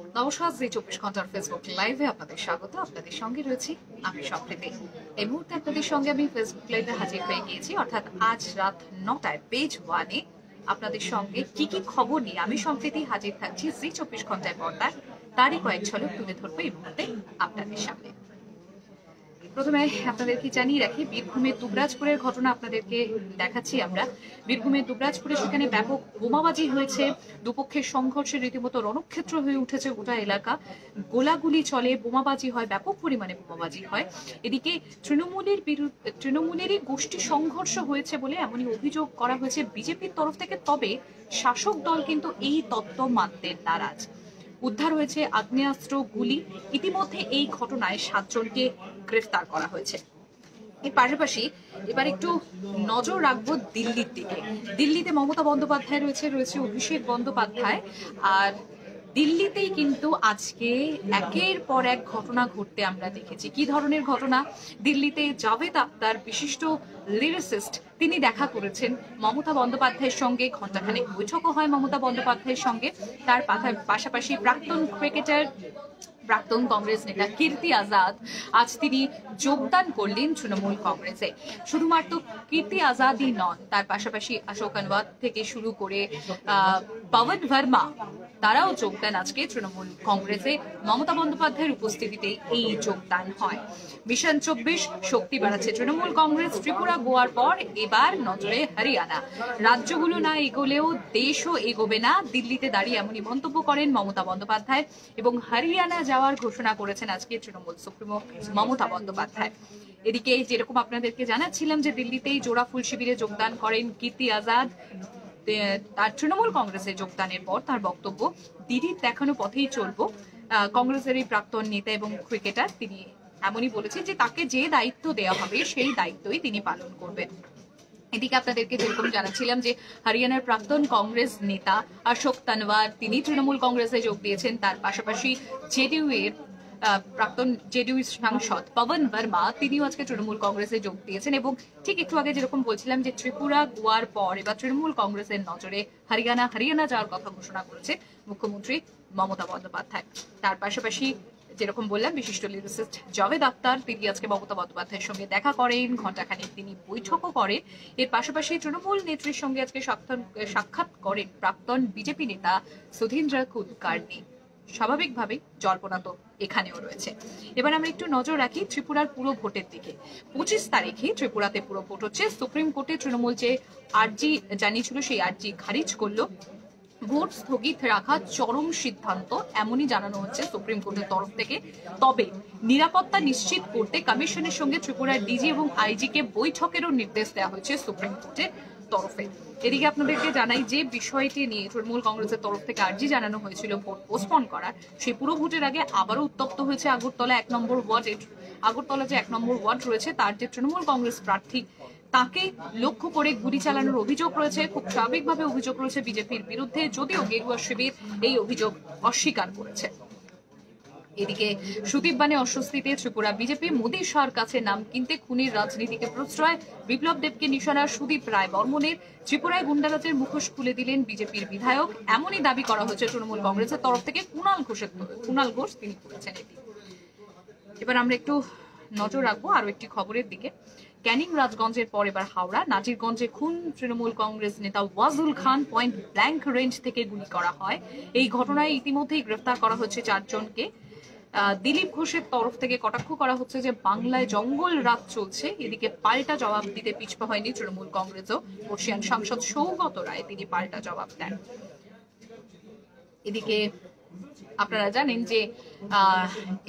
নমস্কার জি চব্বিশ ঘণ্টার ফেসবুক লাইভে আপনাদের স্বাগত। আপনাদের সঙ্গে রয়েছি আমি সম্প্রীতি এই মুহূর্তে আপনাদের সঙ্গে আমি ফেসবুক লাইভে হাজির হয়ে গিয়েছি, অর্থাৎ আজ রাত নটায় পেজ ওয়ানে আপনাদের সঙ্গে কি কি খবর নিয়ে আমি সম্প্রীতি হাজির থাকছি জি চব্বিশ ঘন্টায় পর্দায়। তারই কয়েক ছলক তুলে ধরবো এই মুহূর্তে আপনাদের সামনে। প্রথমে আপনাদেরকে জানিয়ে রাখি, বীরভূমের দুবরাজপুরের ঘটনা আপনাদেরকে দেখাচ্ছি আমরা। বীরভূমের দুবরাজপুরে সেখানে ব্যাপক বোমাবাজি হয়েছে। দুপক্ষের সংঘর্ষে রীতিমতো রণক্ষেত্র হয়ে উঠেছে গোটা এলাকা। গোলাগুলি চলে, বোমাবাজি হয়, ব্যাপক পরিমাণে বোমাবাজি হয়। এদিকে তৃণমূলের বিরুদ্ধে তৃণমূলেরই গোষ্ঠী সংঘর্ষ হয়েছে বলে এমনই অভিযোগ করা হয়েছে বিজেপির তরফ থেকে। তবে শাসক দল কিন্তু এই তত্ত্ব মানতে নারাজ। উদ্ধার হয়েছে আগ্নেয়াস্ত্র, গুলি। ইতিমধ্যে এই ঘটনায় সাতজনকে গ্রেফতার করা হয়েছে। এর পাশাপাশি এবার একটু নজর রাখব দিল্লির দিকে। দিল্লিতে মমতা বন্দ্যোপাধ্যায় রয়েছে রয়েছে অভিষেক বন্দ্যোপাধ্যায়। আর দিল্লিতেই কিন্তু আজকে একের পর এক ঘটনা ঘটতে আমরা দেখেছি। কি ধরনের ঘটনা? দিল্লিতে জাভেদ আক্তার বিশিষ্ট লিরিসিস্ট তিনি দেখা করেছেন মমতা বন্দ্যোপাধ্যায়ের সঙ্গে। ঘণ্টাখানেক বৈঠকও হয় মমতা বন্দ্যোপাধ্যায়ের সঙ্গে। তার পাশা- পাশাপাশি প্রাক্তন ক্রিকেটার প্রাক্তন কংগ্রেস নেতা কীর্তি আজাদ, আজ তিনি যোগদান করলেন তৃণমূল কংগ্রেসে। শুধুমাত্র কীর্তি আজাদই নন, তার পাশাপাশি অশোক আনওয়াত থেকে শুরু করে পবন ভার্মা, তারাও যোগদান আজকে তৃণমূল কংগ্রেসে। মমতা বন্দ্যোপাধ্যায়ের উপস্থিতিতে এই যোগদান হয়। মিশন চব্বিশ, শক্তি বাড়াচ্ছে তৃণমূল কংগ্রেস, ত্রিপুরা গোয়ার পর এবার নজরে হরিয়ানা। রাজ্যগুলো না এগোলেও দেশও এগোবে না, দিল্লিতে দাঁড়িয়ে এমনই মন্তব্য করেন মমতা বন্দ্যোপাধ্যায় এবং হরিয়ানা যাওয়ার ঘোষণা করেছেন আজকে তৃণমূল সুপ্রিমো মমতা বন্দ্যোপাধ্যায়। এদিকে যেরকম আপনাদেরকে জানাচ্ছিলাম যে দিল্লিতেই জোড়া ফুল শিবিরে যোগদান করেন কীর্তি আজাদ তার তৃণমূল কংগ্রেসে যোগদানের পর তার বক্তব্য, দিদির দেখানো পথেই চলবো। কংগ্রেসের এই প্রাক্তন নেতা এবং ক্রিকেটার তিনি এমনই বলেছেন যে তাকে যে দায়িত্ব দেওয়া হবে সেই দায়িত্বই তিনি পালন করবেন। এদিকে আপনাদেরকে যেরকম জানাচ্ছিলাম যে হরিয়ানার প্রাক্তন কংগ্রেস নেতা অশোক তানওয়ার, তিনি তৃণমূল কংগ্রেসে যোগ দিয়েছেন। তার পাশাপাশি জেডিউ এর প্রাক্তন জেডিইউ সাংসদ পবন বর্মা, তিনিও আজকে তৃণমূল কংগ্রেসে যোগ দিয়েছেন। এবং ঠিক একটু আগে যেরকম বলছিলাম যে ত্রিপুরা গোয়ার পর এবার তৃণমূল কংগ্রেসের নজরে হরিয়ানা হরিয়ানা যাওয়ার কথা ঘোষণা করেছে মুখ্যমন্ত্রী মমতা বন্দ্যোপাধ্যায়। তার পাশাপাশি যেরকম বললাম, বিশিষ্ট লিরিসিস্ট জাভেদ আক্তার, তিনি আজকে মমতা বন্দ্যোপাধ্যায়ের সঙ্গে দেখা করেন। ঘণ্টাখানেক তিনি বৈঠকও করেন। এর পাশাপাশি তৃণমূল নেত্রীর সঙ্গে আজকে সাক্ষাৎ করেন প্রাক্তন বিজেপি নেতা সুধীন্দ্র কুলকার্নি। স্বাভাবিকভাবে জল্পনা তো এখানেও রয়েছে। এবার আমরা একটু নজর রাখি ত্রিপুরার পুরো ভোটের দিকে। পঁচিশ তারিখে ত্রিপুরাতে পুরো ভোট হচ্ছে। সুপ্রিম কোর্টে তৃণমূল যে আর্জি জানিয়েছিল, সেই আর্জি খারিজ করল। ভোট স্থগিত রাখা চরম সিদ্ধান্ত, এমনই জানানো হচ্ছে সুপ্রিম কোর্টের তরফ থেকে। তবে নিরাপত্তা নিশ্চিত করতে কমিশনের সঙ্গে ত্রিপুরার ডিজি এবং আইজি কে বৈঠকেরও নির্দেশ দেওয়া হয়েছে সুপ্রিম কোর্টের তরফে। এদিকে আপনাদেরকে জানাই যে বিষয়টি নিয়ে তৃণমূল কংগ্রেসের তরফ থেকে আর্জি জানানো হয়েছিল ভোট পোস্টপন করার সেই পুরো ভোটের আগে আবারও উত্তপ্ত হয়েছে আগরতলা এক নম্বর ওয়ার্ডে। আগরতলা যে এক নম্বর ওয়ার্ড রয়েছে, তার যে তৃণমূল কংগ্রেস প্রার্থী তাকে লক্ষ্য করে গুলি চালানোর অভিযোগ রয়েছে। খুব স্বাভাবিকভাবে অভিযোগ রয়েছে বিজেপির বিরুদ্ধে, যদিও গেরুয়া শিবির এই অভিযোগ অস্বীকার করেছে। এদিকে সুদীপ বানে অস্বস্তিতে ত্রিপুরা বিজেপি, মোদী শাহর কাছে নাম কিনতে খুনির রাজনীতিকে প্রশ্রয়, বিপ্লব দেবকে নিশানা সুদীপ রায় বর্মনের, ত্রিপুরায় গুন্ডারাজের মুখোশ খুলে দিলেন বিজেপির বিধায়ক। এমনই দাবি করা হয়েছে তৃণমূল কংগ্রেসের তরফ থেকে, কুণাল ঘোষের কুণাল ঘোষ তিনি করেছেন এটি। এবার আমরা একটু নজর রাখব আরও একটি খবরের দিকে। ক্যানিং রাজগঞ্জের পর এবার হাওড়া, নাজিরগঞ্জে খুন তৃণমূল কংগ্রেস নেতা Wajul Khan point blank range থেকে গুলি করা হয়। এই ঘটনায় ইতিমধ্যেই গ্রেফতার করা হয়েছে চারজনকে। দিলীপ ঘোষের তরফ থেকে কটাক্ষ করা হচ্ছে যে বাংলায় জঙ্গল রাত চলছে। এদিকে পাল্টা জবাব দিতে পিছপা হয়নি তৃণমূল কংগ্রেসও। বর্ষিয়ান সাংসদ সৌগত রায় তিনি পাল্টা জবাব দেন। এদিকে আপনারা জানেন যে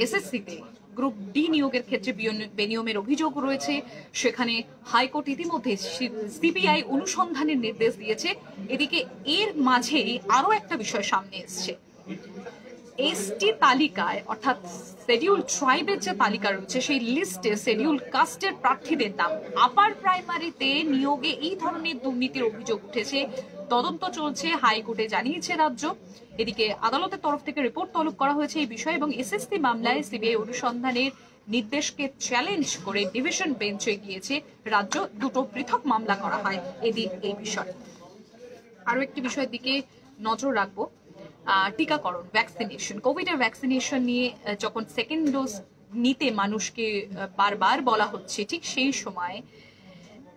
এসএসসিতে গ্রুপ ডি নিয়োগের ক্ষেত্রে বেনিয়মের অভিযোগ রয়েছে। সেখানে হাইকোর্ট ইতিমধ্যে সিবিআই অনুসন্ধানের নির্দেশ দিয়েছে। এদিকে এর মাঝে আরও একটা বিষয় সামনে এসছে। এসটি তালিকায়, অর্থাৎ শেডিউল ট্রাইবের যে তালিকা রয়েছে, সেই লিস্টে শেডিউল কাস্টের প্রার্থীদের নাম। আপার প্রাইমারিতে নিয়োগে এই ধরনের দুর্নীতির অভিযোগ উঠেছে। তদন্ত চলছে, হাইকোর্টে জানিয়েছে রাজ্য। এদিকে আদালতের তরফ থেকে রিপোর্ট তলব করা হয়েছে এই বিষয়ে এবং এসএসসি মামলায় সিবিআই অনুসন্ধানের নির্দেশকে চ্যালেঞ্জ করে ডিভিশন বেঞ্চে গিয়েছে রাজ্য দুটো পৃথক মামলা করা হয় এদিন এই বিষয়ে। আরও একটি বিষয়ের দিকে নজর রাখব। টিকাকরণ ভ্যাকসিনেশন কোভিডের ভ্যাকসিনেশন নিয়ে যখন সেকেন্ড ডোজ নিতে মানুষকে বারবার বলা হচ্ছে, ঠিক সেই সময়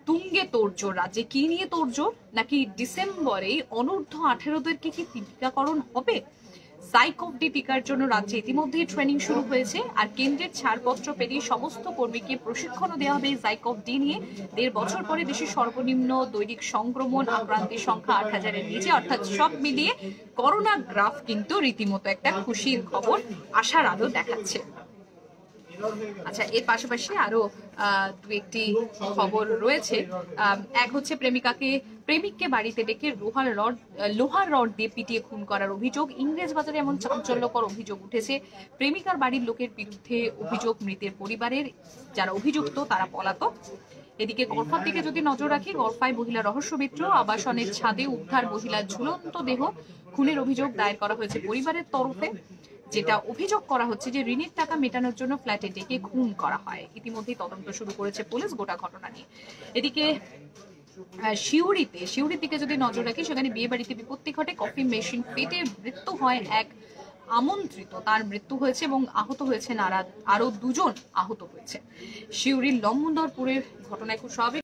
তুঙ্গে তোড়জোড় রাজ্যে কি নিয়ে তোড়জোড়? নাকি ডিসেম্বরে অনূর্ধ্ব আঠেরোদেরকে কি টিকাকরণ হবে? সাইকোভডি টিকার জন্য রাজ্যে ইতিমধ্যেই ট্রেনিং শুরু হয়েছে আর কেন্দ্রের ছাড়পত্র পেরিয়ে সমস্ত কর্মীকে প্রশিক্ষণও দেওয়া হবে সাইকোভ ডি নিয়ে। দেড় বছর পরে দেশের সর্বনিম্ন দৈনিক সংক্রমণ আক্রান্তের সংখ্যা আট হাজারের নিচে, অর্থাৎ সব মিলিয়ে করোনা গ্রাফ কিন্তু রীতিমতো একটা খুশির খবর আশার আলো দেখাচ্ছে। আচ্ছা এর পাশাপাশি আরও দু একটি খবর রয়েছে। এক হচ্ছে প্রেমিকাকে, প্রেমিককে বাড়িতে ডেকে লোহার রড লোহার রড দিয়ে পিটিয়ে খুন করার অভিযোগ। ইংরেজ বাজারে এমন চাঞ্চল্যকর অভিযোগ উঠেছে। প্রেমিকার বাড়ির লোকের বিরুদ্ধে অভিযোগ মৃতের পরিবারের, যারা অভিযুক্ত, তারা পলাতক। এদিকে গড়ফার দিকে যদি নজর রাখি গড়ফায় মহিলা রহস্যবিত্র আবাসনের ছাদে উদ্ধার মহিলার ঝুলন্ত দেহ। খুনের অভিযোগ দায়ের করা হয়েছে পরিবারের তরফে। যেটা অভিযোগ করা হচ্ছে যে ঋণের টাকা মেটানোর জন্য ফ্ল্যাটে ডেকে খুন করা হয়। ইতিমধ্যেই তদন্ত শুরু করেছে পুলিশ গোটা ঘটনা নিয়ে। এদিকে সিউড়িতে, সিউড়ির দিকে যদি নজর রাখি, সেখানে বিয়ে বাড়িতে বিপত্তি ঘটে। কফি মেশিন ফেটে মৃত্যু হয় এক আমন্ত্রিত। তার মৃত্যু হয়েছে এবং আহত হয়েছেন আর দুজন আহত হয়েছে। সিউড়ির লম্বন্দরপুরের ঘটনায় খুব স্বাভাবিক